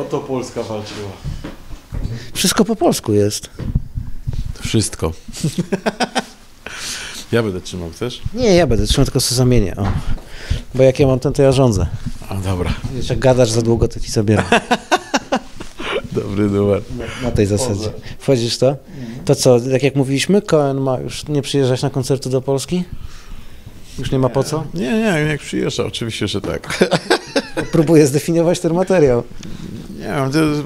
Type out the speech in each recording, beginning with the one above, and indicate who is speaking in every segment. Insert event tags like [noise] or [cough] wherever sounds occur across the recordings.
Speaker 1: O to Polska walczyła.
Speaker 2: Wszystko po polsku jest.
Speaker 1: Wszystko. [laughs] ja będę trzymał, chcesz?
Speaker 2: Nie, ja będę trzymał, tylko sobie zamienię. O. Bo jak ja mam ten, to ja rządzę.
Speaker 1: A dobra.
Speaker 2: Wiesz, jak gadasz za długo, to ci zabieram. [laughs]
Speaker 1: Dobry numer.
Speaker 2: Na tej zasadzie. Wchodzisz to? To co, tak jak mówiliśmy, Koen ma już nie przyjeżdżać na koncerty do Polski? Już nie ma po co?
Speaker 1: Nie, nie, jak przyjeżdża, oczywiście, że tak. [laughs]
Speaker 2: Próbuję zdefiniować ten materiał.
Speaker 1: Nie wiem, to jest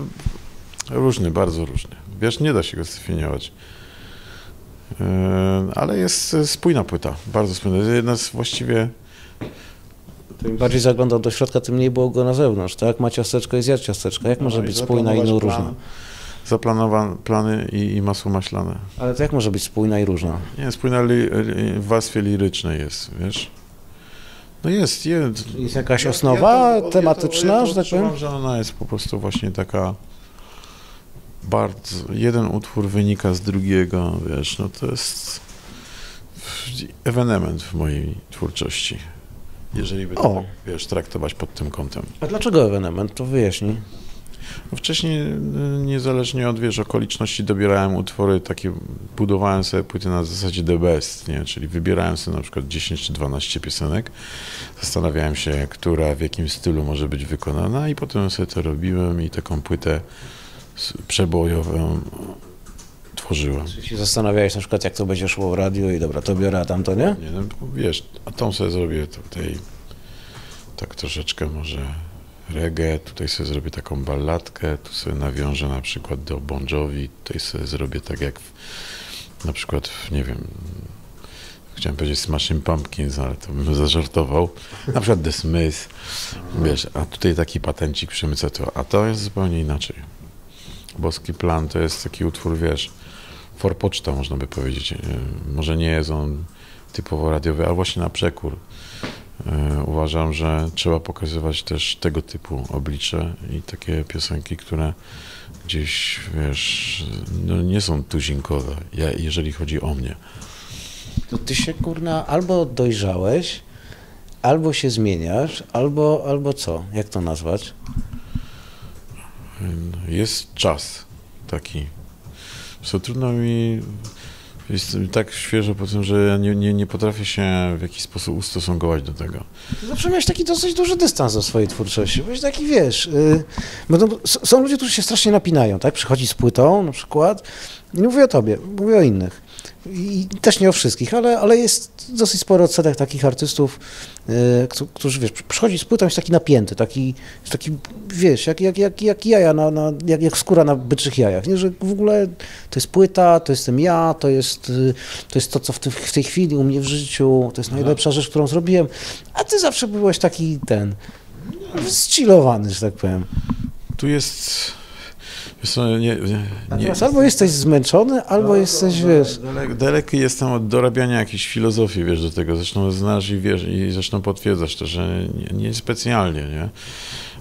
Speaker 1: różny, bardzo różny. Wiesz, nie da się go zdefiniować. Yy, Ale jest spójna płyta, bardzo spójna. Jest jedna z właściwie
Speaker 2: Im bardziej zaglądał do środka, tym mniej było go na zewnątrz, tak? Ma ciasteczko i zjadł ciasteczko. Jak może
Speaker 1: No i
Speaker 2: być spójna i
Speaker 1: zaplanować
Speaker 2: różna?
Speaker 1: plan, Zaplanowane plany i, i masło maślane.
Speaker 2: Ale to jak może być spójna i różna?
Speaker 1: Nie, spójna li, li, w warstwie lirycznej jest, wiesz? No jest, jest.
Speaker 2: Jest jakaś osnowa tematyczna, że tak powiem?
Speaker 1: Że ona jest po prostu właśnie taka bardzo, jeden utwór wynika z drugiego, wiesz, no to jest ewenement w mojej twórczości. Jeżeli by to, tak, wiesz, traktować pod tym kątem.
Speaker 2: A dlaczego ewenement? To wyjaśnij.
Speaker 1: No Wcześniej, y, niezależnie od wiesz, okoliczności, dobierałem utwory takie, budowałem sobie płyty na zasadzie the best, nie? czyli wybierałem sobie na przykład 10 czy 12 piosenek, zastanawiałem się, która w jakim stylu może być wykonana i potem sobie to robiłem i taką płytę przebojową tworzyłem.
Speaker 2: Czy się zastanawiałeś na przykład, jak to będzie szło w radiu i dobra, to biorę, a tamto nie?
Speaker 1: Nie, no, wiesz, a tą sobie zrobię tutaj tak troszeczkę może reggae, tutaj sobie zrobię taką balladkę, tu sobie nawiążę na przykład do Bon Jovi, tutaj sobie zrobię tak jak w, na przykład, w, nie wiem, chciałem powiedzieć Smashing Pumpkins, ale to bym zażartował, na przykład The Smith, wiesz, a tutaj taki patencik przemycę to, a to jest zupełnie inaczej. Boski Plan to jest taki utwór, wiesz, forpoczta można by powiedzieć, Yy, może nie jest on typowo radiowy, ale właśnie na przekór. Yy, Uważam, że trzeba pokazywać też tego typu oblicze i takie piosenki, które gdzieś, wiesz, no nie są tuzinkowe, ja, jeżeli chodzi o mnie.
Speaker 2: To ty się, kurna, albo dojrzałeś, albo się zmieniasz, albo, albo co? Jak to nazwać?
Speaker 1: Jest czas taki. Co trudno mi. Jestem tak świeżo po tym, że nie, nie, nie potrafię się w jakiś sposób ustosunkować do tego.
Speaker 2: Zawsze miałeś taki dosyć duży dystans do swojej twórczości. Byłeś taki, wiesz, yy, są ludzie, którzy się strasznie napinają, tak? Przychodzi z płytą na przykład, nie mówię o tobie, mówię o innych. I też nie o wszystkich, ale, ale jest dosyć sporo odsetek takich artystów, któ- którzy, wiesz, przychodzi z płytą, jest taki napięty, taki, jest taki wiesz, jak, jak, jak, jak jaja, na, na, jak, jak skóra na byczych jajach, nie? że w ogóle to jest płyta, to jestem ja, to jest, yy, to, jest to, co w, tym, w tej chwili u mnie w życiu, to jest najlepsza rzecz, którą zrobiłem, a ty zawsze byłeś taki ten, zchillowany, że tak powiem.
Speaker 1: Tu jest. Co, nie, nie, nie,
Speaker 2: albo jesteś zmęczony, albo jesteś, wiesz...
Speaker 1: Dalek, daleki jestem od dorabiania jakiejś filozofii, wiesz, do tego. Zresztą znasz i wiesz, i zresztą potwierdzasz to, że nie, nie specjalnie, nie?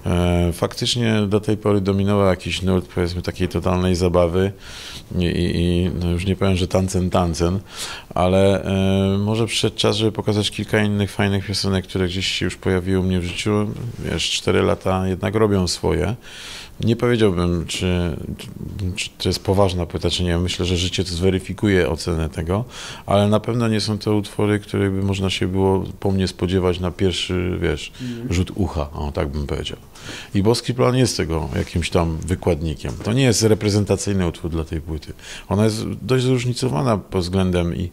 Speaker 1: E, faktycznie do tej pory dominował jakiś nurt, powiedzmy, takiej totalnej zabawy i, i, i no już nie powiem, że tancen, tancen, ale e, może przyszedł czas, żeby pokazać kilka innych fajnych piosenek, które gdzieś się już pojawiły u mnie w życiu. Wiesz, cztery lata jednak robią swoje. Nie powiedziałbym, czy, czy to jest poważna płyta, czy nie. Myślę, że życie to zweryfikuje ocenę tego, ale na pewno nie są to utwory, których by można się było po mnie spodziewać na pierwszy, wiesz, rzut ucha, o tak bym powiedział. I Boski Plan jest tego jakimś tam wykładnikiem. To nie jest reprezentacyjny utwór dla tej płyty. Ona jest dość zróżnicowana pod względem i,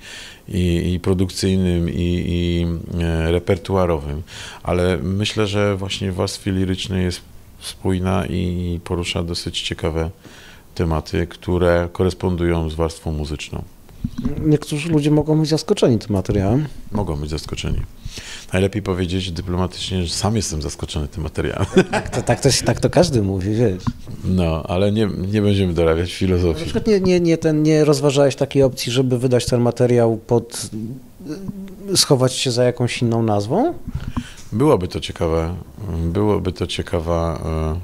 Speaker 1: i, i produkcyjnym, i, i e, repertuarowym, ale myślę, że właśnie w warstwie lirycznej jest spójna i porusza dosyć ciekawe tematy, które korespondują z warstwą muzyczną.
Speaker 2: Niektórzy ludzie mogą być zaskoczeni tym materiałem.
Speaker 1: Mogą być zaskoczeni. Najlepiej powiedzieć dyplomatycznie, że sam jestem zaskoczony tym materiałem. [laughs]
Speaker 2: Tak to, tak to, tak to każdy mówi, wiesz.
Speaker 1: No, ale nie, nie będziemy dorabiać
Speaker 2: Na
Speaker 1: filozofii.
Speaker 2: przykład nie, nie, nie, ten, nie rozważałeś takiej opcji, żeby wydać ten materiał pod... schować się za jakąś inną nazwą?
Speaker 1: Byłoby to ciekawe, byłoby to ciekawa e,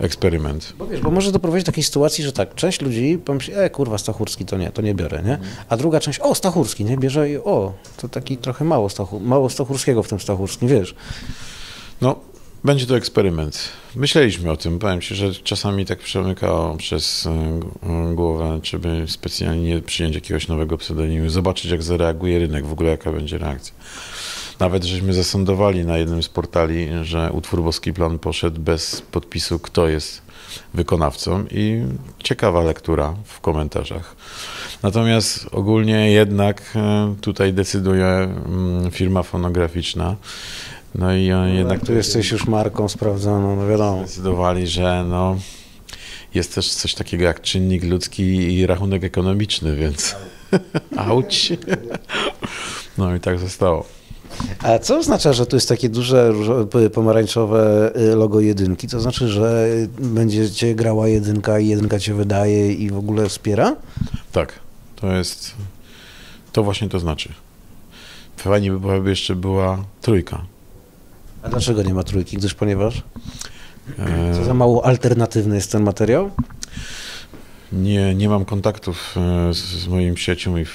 Speaker 1: e, eksperyment.
Speaker 2: Bo wiesz, bo może doprowadzić do takiej sytuacji, że tak, część ludzi pomyśli, e kurwa, Stachurski to nie, to nie biorę, nie? A druga część, o, Stachurski, nie, bierze i o, to taki trochę mało, Stachu, mało Stachurskiego w tym Stachurskim, wiesz.
Speaker 1: No, Będzie to eksperyment. Myśleliśmy o tym. Powiem Ci, że czasami tak przemykało przez e, głowę, czy by specjalnie nie przyjąć jakiegoś nowego pseudonimu, zobaczyć jak zareaguje rynek, w ogóle jaka będzie reakcja. Nawet żeśmy zasądowali na jednym z portali, że utwór Boski Plan poszedł bez podpisu, kto jest wykonawcą i ciekawa lektura w komentarzach. Natomiast ogólnie jednak e, tutaj decyduje mm, firma fonograficzna. No i
Speaker 2: No,
Speaker 1: jednak
Speaker 2: tu jesteś już marką sprawdzoną, no wiadomo.
Speaker 1: zdecydowali, że no, jest też coś takiego jak czynnik ludzki i rachunek ekonomiczny, więc [laughs] auć. No i tak zostało.
Speaker 2: A co oznacza, że tu jest takie duże pomarańczowe y, logo jedynki? To znaczy, że będzie cię grała jedynka i jedynka cię wydaje i w ogóle wspiera?
Speaker 1: Tak, to jest, to właśnie to znaczy. Fajnie by była, by jeszcze była trójka.
Speaker 2: A dlaczego nie ma trójki? Gdyż ponieważ
Speaker 1: E,
Speaker 2: co za mało alternatywny jest ten materiał?
Speaker 1: Nie, nie mam kontaktów e, z, z moimi przyjaciółmi w,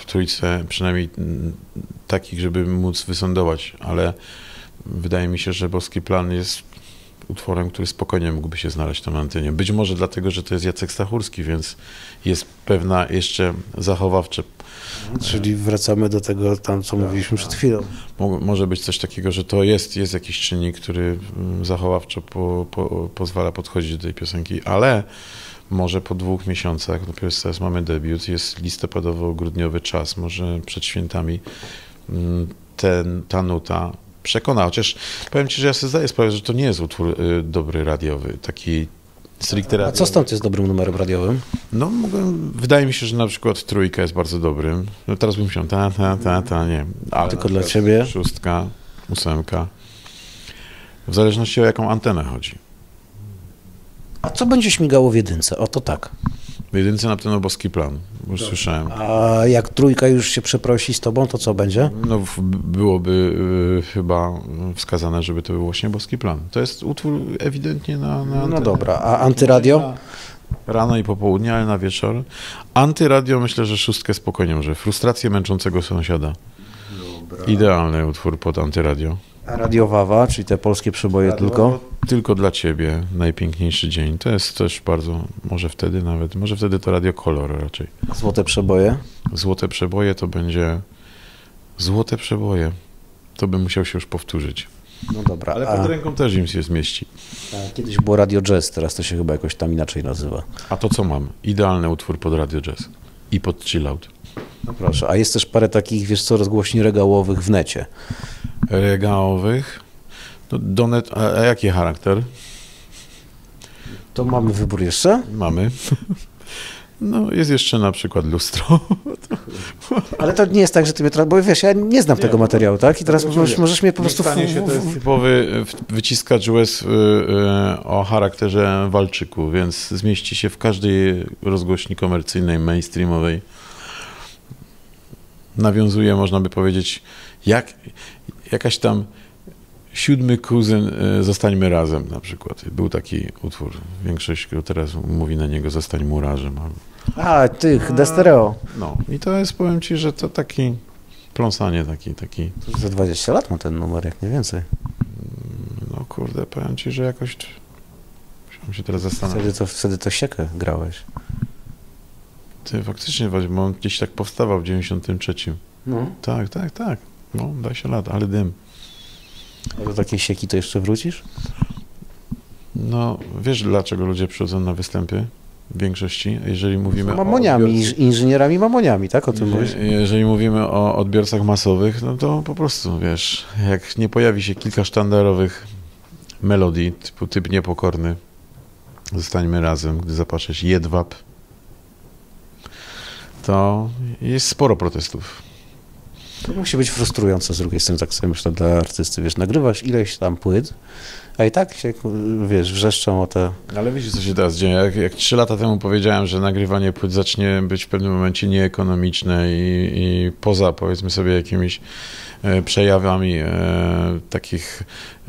Speaker 1: w trójce, przynajmniej mm, takich, żeby móc wysądować, ale wydaje mi się, że Boski Plan jest utworem, który spokojnie mógłby się znaleźć na antenie. Być może dlatego, że to jest Jacek Stachurski, więc jest pewna jeszcze zachowawcze.
Speaker 2: Czyli wracamy do tego tam, co mówiliśmy przed chwilą.
Speaker 1: Mo- Może być coś takiego, że to jest, jest jakiś czynnik, który mm, zachowawczo po, po, pozwala podchodzić do tej piosenki, ale może po dwóch miesiącach, dopiero teraz mamy debiut, jest listopadowo-grudniowy czas, może przed świętami mm, ten, ta nuta przekona. Chociaż powiem Ci, że ja sobie zdaję sprawę, że to nie jest utwór y, dobry radiowy, taki stricte
Speaker 2: A
Speaker 1: radiowy.
Speaker 2: co stąd jest dobrym numerem radiowym?
Speaker 1: No, wydaje mi się, że na przykład trójka jest bardzo dobrym. No teraz bym musiał ta, ta, ta, ta, nie. Ale
Speaker 2: Tylko dla ciebie?
Speaker 1: Szóstka, ósemka. W zależności o jaką antenę chodzi.
Speaker 2: A co będzie śmigało w jedynce? O to tak.
Speaker 1: W jedynce na pewno boski plan, bo już słyszałem.
Speaker 2: A jak trójka już się przeprosi z tobą, to co będzie?
Speaker 1: No, byłoby y, chyba wskazane, żeby to był właśnie boski plan. To jest utwór ewidentnie na, na
Speaker 2: No dobra, a antyradio?
Speaker 1: Rano i po południu, ale na wieczór. Antyradio myślę, że szóstkę spokojnie może. Frustrację męczącego sąsiada. Idealny utwór pod antyradio.
Speaker 2: A radiowawa, czyli te polskie przeboje tylko?
Speaker 1: Tylko dla ciebie, najpiękniejszy dzień. To jest też bardzo, może wtedy nawet, może wtedy to radio kolor raczej.
Speaker 2: Złote przeboje?
Speaker 1: Złote przeboje to będzie, złote przeboje. To by musiał się już powtórzyć.
Speaker 2: No dobra,
Speaker 1: Ale
Speaker 2: a,
Speaker 1: pod ręką też im się zmieści.
Speaker 2: a kiedyś było Radio Jazz, teraz to się chyba jakoś tam inaczej nazywa.
Speaker 1: A to co mam? Idealny utwór pod radio jazz. I pod chillout.
Speaker 2: No proszę, a jest też parę takich, wiesz co, rozgłośni regałowych w necie.
Speaker 1: Regałowych. No, donet, a, a jaki charakter?
Speaker 2: To mamy wybór jeszcze?
Speaker 1: Mamy. [laughs] No, jest jeszcze na przykład lustro. [laughs]
Speaker 2: Ale to nie jest tak, że ty mnie tra- bo wiesz, ja nie znam tego materiału, tak? I teraz możesz, możesz mnie po prostu...
Speaker 1: Stanie się, to jest typowy y, wyciskacz łez y, y, o charakterze walczyku, więc zmieści się w każdej rozgłośni komercyjnej, mainstreamowej. Nawiązuje, można by powiedzieć, jak jakaś tam siódmy kuzyn y, Zostańmy razem na przykład. Był taki utwór, większość teraz mówi na niego Zostań murarzem.
Speaker 2: A, tych, Destereo.
Speaker 1: No i to jest, powiem Ci, że to taki pląsanie, taki, taki
Speaker 2: Za 20 lat ma ten numer, jak nie więcej.
Speaker 1: No kurde, powiem ci, że jakoś musiałem się teraz zastanowić.
Speaker 2: Wtedy to, wtedy to siekę grałeś.
Speaker 1: Ty faktycznie, bo on gdzieś tak powstawał w 93.
Speaker 2: No.
Speaker 1: Tak, tak, tak. No, da się lat, ale dym.
Speaker 2: Do takiej sieki to jeszcze wrócisz?
Speaker 1: No, wiesz dlaczego ludzie przychodzą na występy? W większości, jeżeli mówimy o
Speaker 2: Mamoniami,
Speaker 1: odbiorcach-
Speaker 2: inż- inżynierami mamoniami, tak? O tym mówisz?
Speaker 1: Je- Jeżeli mówimy o odbiorcach masowych, no to po prostu, wiesz, jak nie pojawi się kilka sztandarowych melodii, typu typ niepokorny, zostańmy razem, gdy zapatrzeć jedwab, to jest sporo protestów.
Speaker 2: To musi być frustrujące z drugiej strony, tak sobie myślę, dla artysty. Wiesz, nagrywasz ileś tam płyt, a i tak się, wiesz, wrzeszczą o te...
Speaker 1: Ale wiecie, co się teraz dzieje? Jak, jak trzy lata temu powiedziałem, że nagrywanie płyt zacznie być w pewnym momencie nieekonomiczne i, i poza, powiedzmy sobie, jakimiś e, przejawami e, takich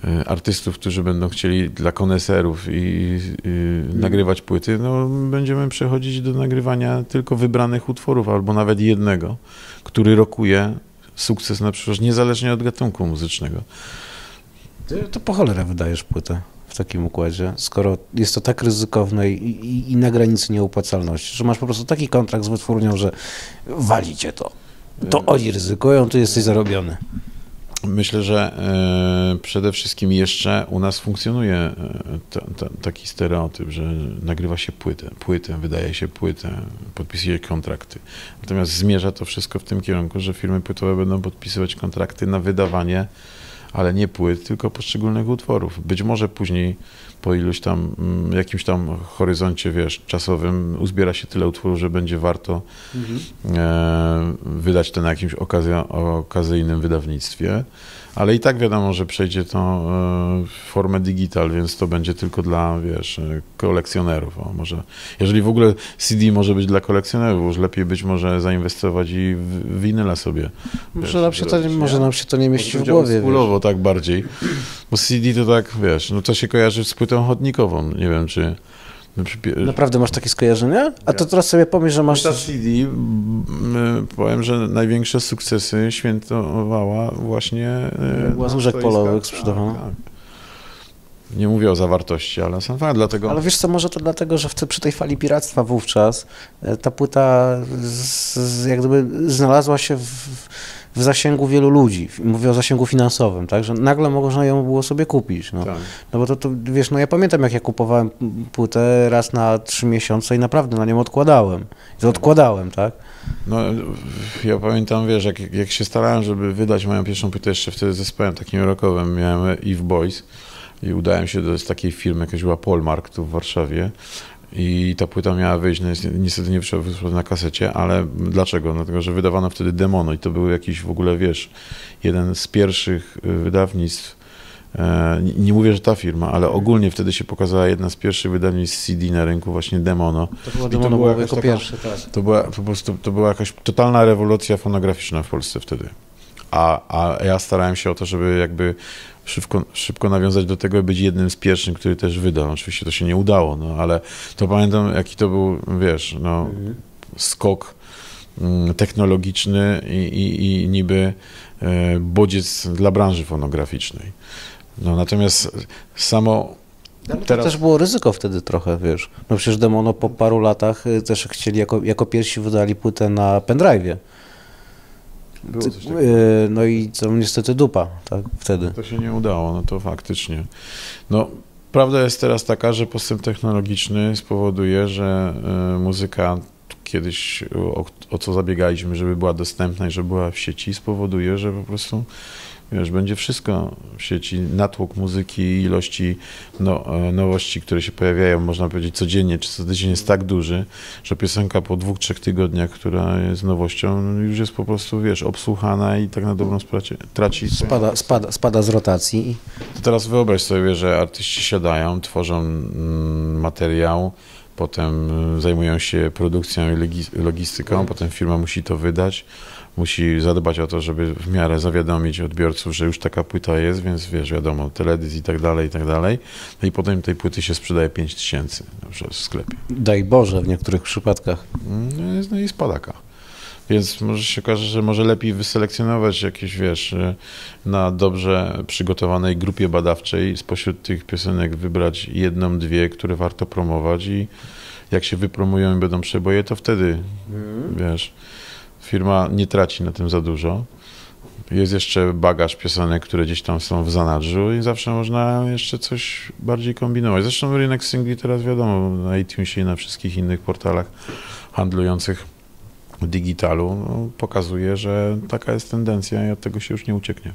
Speaker 1: e, artystów, którzy będą chcieli dla koneserów i, i nagrywać płyty, no będziemy przechodzić do nagrywania tylko wybranych utworów, albo nawet jednego, który rokuje sukces na przyszłość, niezależnie od gatunku muzycznego.
Speaker 2: Ty to po cholerę wydajesz płytę w takim układzie, skoro jest to tak ryzykowne i, i, i na granicy nieopłacalności, że masz po prostu taki kontrakt z wytwórnią, że walicie to. To oni ryzykują, ty jesteś zarobiony.
Speaker 1: Myślę, że e, przede wszystkim jeszcze u nas funkcjonuje e, ta, ta, taki stereotyp, że nagrywa się płytę, płytę, wydaje się płytę, podpisuje kontrakty. Natomiast zmierza to wszystko w tym kierunku, że firmy płytowe będą podpisywać kontrakty na wydawanie ale nie płyt, tylko poszczególnych utworów. Być może później po iluś tam, mm, jakimś tam horyzoncie, wiesz, czasowym uzbiera się tyle utworów, że będzie warto mhm. e, wydać to na jakimś okazja, okazyjnym wydawnictwie ale i tak wiadomo, że przejdzie to e, w formę digital, więc to będzie tylko dla, wiesz, e, kolekcjonerów. O, może, jeżeli w ogóle CD może być dla kolekcjonerów, już lepiej być może zainwestować i w winyla sobie.
Speaker 2: Może, nam się, to, może nam się to nie mieści w głowie.
Speaker 1: Wspólowo tak bardziej, bo CD to tak, wiesz, no to się kojarzy z płytą chodnikową, nie wiem, czy
Speaker 2: Naprawdę masz takie skojarzenia? A to teraz sobie pomyśl, że masz...
Speaker 1: Ta CD, powiem, że największe sukcesy świętowała właśnie...
Speaker 2: E, Była z łóżek polowych sprzedawana. Tak, tak.
Speaker 1: Nie mówię o zawartości, ale sam fakt, dlatego...
Speaker 2: Ale wiesz co, może to dlatego, że w, przy tej fali piractwa wówczas e, ta płyta z, z, jak gdyby znalazła się w, w zasięgu wielu ludzi. Mówię o zasięgu finansowym, tak? Że nagle można ją było sobie kupić. No, tak. no bo to, to, wiesz, no ja pamiętam, jak ja kupowałem płytę raz na trzy miesiące i naprawdę na nią odkładałem. I to odkładałem, tak?
Speaker 1: No, ja pamiętam, wiesz, jak, jak się starałem, żeby wydać moją pierwszą płytę jeszcze wtedy zespołem takim rokowym, miałem Eve Boys i udałem się do takiej firmy, jakaś była Polmark tu w Warszawie i ta płyta miała wyjść, no niestety nie wyszła na kasecie, ale dlaczego? Dlatego, że wydawano wtedy Demono i to był jakiś w ogóle, wiesz, jeden z pierwszych y, wydawnictw, e, nie mówię, że ta firma, ale ogólnie wtedy się pokazała jedna z pierwszych wydawnictw CD na rynku, właśnie Demono.
Speaker 2: To była Demono to była jako pierwszy, tak.
Speaker 1: To była, po prostu, to była jakaś totalna rewolucja fonograficzna w Polsce wtedy. A, a ja starałem się o to, żeby jakby szybko, szybko nawiązać do tego i być jednym z pierwszych, który też wydał. Oczywiście to się nie udało, no ale to pamiętam, jaki to był, wiesz, no, skok mm, technologiczny i, i, i niby e, bodziec dla branży fonograficznej. No, natomiast samo
Speaker 2: Teraz... To też było ryzyko wtedy trochę, wiesz. No przecież Demono po paru latach y, też chcieli, jako, jako pierwsi wydali płytę na pendrive'ie. E, no i co niestety dupa, tak, wtedy.
Speaker 1: To się nie udało, no to faktycznie. No, prawda jest teraz taka, że postęp technologiczny spowoduje, że e, muzyka kiedyś, o, o co zabiegaliśmy, żeby była dostępna i żeby była w sieci, spowoduje, że po prostu Wiesz, będzie wszystko w sieci, natłok muzyki, ilości no, e, nowości, które się pojawiają, można powiedzieć codziennie czy co tydzień jest tak duży, że piosenka po dwóch, trzech tygodniach, która jest nowością, już jest po prostu, wiesz, obsłuchana i tak na dobrą sprawę traci...
Speaker 2: Spada, spada, spada z rotacji.
Speaker 1: To teraz wyobraź sobie, że artyści siadają, tworzą mm, materiał, potem y, zajmują się produkcją i logistyką, potem firma musi to wydać, musi zadbać o to, żeby w miarę zawiadomić odbiorców, że już taka płyta jest, więc wiesz, wiadomo, teledysk i tak dalej, i tak dalej. No i potem tej płyty się sprzedaje 5 tysięcy w sklepie.
Speaker 2: Daj Boże w niektórych przypadkach.
Speaker 1: No, no i spadaka. Więc może się okaże, że może lepiej wyselekcjonować jakieś, wiesz, na dobrze przygotowanej grupie badawczej spośród tych piosenek wybrać jedną, dwie, które warto promować i jak się wypromują i będą przeboje, to wtedy, mm. wiesz, firma nie traci na tym za dużo. Jest jeszcze bagaż piosenek, które gdzieś tam są w zanadrzu i zawsze można jeszcze coś bardziej kombinować. Zresztą rynek singli teraz wiadomo, na iTunesie i na wszystkich innych portalach handlujących digitalu no, pokazuje, że taka jest tendencja i od tego się już nie ucieknie.